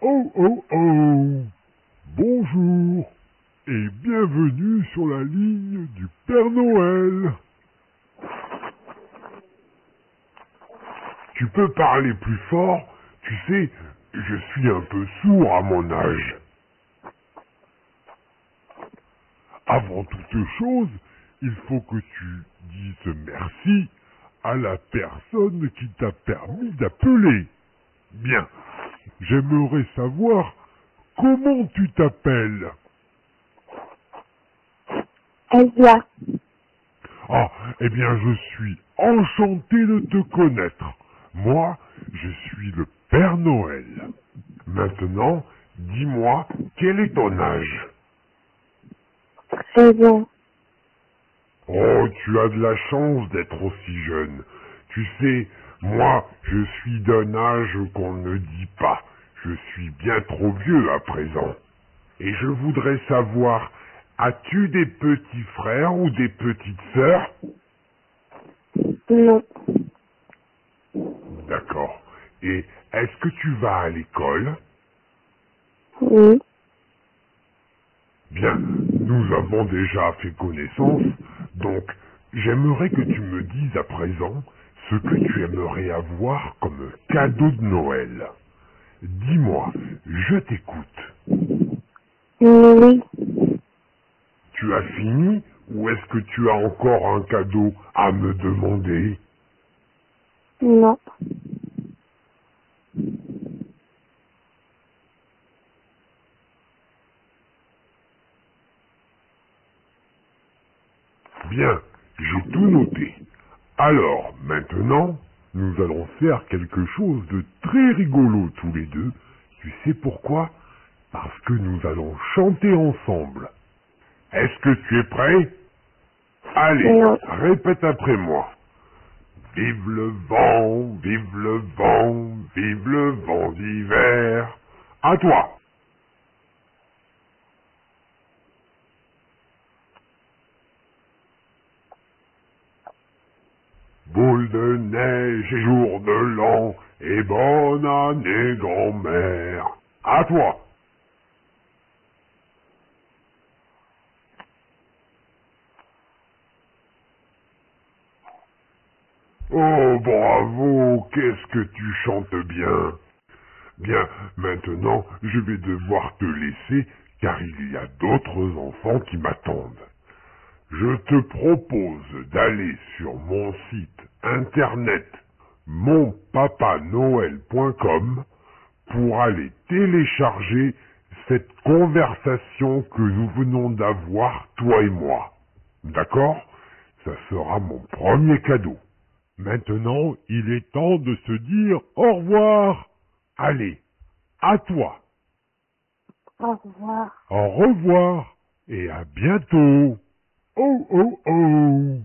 Oh oh oh Bonjour et bienvenue sur la ligne du Père Noël. Tu peux parler plus fort Tu sais, je suis un peu sourd à mon âge. Avant toute chose, il faut que tu dises merci à la personne qui t'a permis d'appeler. Bien. J'aimerais savoir comment tu t'appelles. Elsa. Ah, eh bien, je suis enchanté de te connaître. Moi, je suis le Père Noël. Maintenant, dis-moi, quel est ton âge? 13 ans. Oh, tu as de la chance d'être aussi jeune. Tu sais, moi, je suis d'un âge qu'on ne dit pas. Je suis bien trop vieux à présent. Et je voudrais savoir, as-tu des petits frères ou des petites sœurs? Non. D'accord. Et est-ce que tu vas à l'école? Oui. Bien, nous avons déjà fait connaissance, donc j'aimerais que tu me dises à présent ce que tu aimerais avoir comme cadeau de Noël. Dis-moi, je t'écoute. Oui. Tu as fini ou est-ce que tu as encore un cadeau à me demander? Non. Bien, j'ai tout noté. Alors, maintenant, nous allons faire quelque chose de très rigolo tous les deux. Tu sais pourquoi? Parce que nous allons chanter ensemble. Est-ce que tu es prêt? Allez, Non. répète après moi. Vive le vent, vive le vent, vive le vent d'hiver. À toi. De neige et jour de l'an, et bonne année grand-mère. À toi. Oh, bravo, qu'est-ce que tu chantes bien. Bien, maintenant, je vais devoir te laisser, car il y a d'autres enfants qui m'attendent. Je te propose d'aller sur mon site internet monpapanoël.com pour aller télécharger cette conversation que nous venons d'avoir, toi et moi. D'accord? Ça sera mon premier cadeau. Maintenant, il est temps de se dire au revoir. Allez, à toi. Au revoir. Au revoir et à bientôt. Oh oh oh.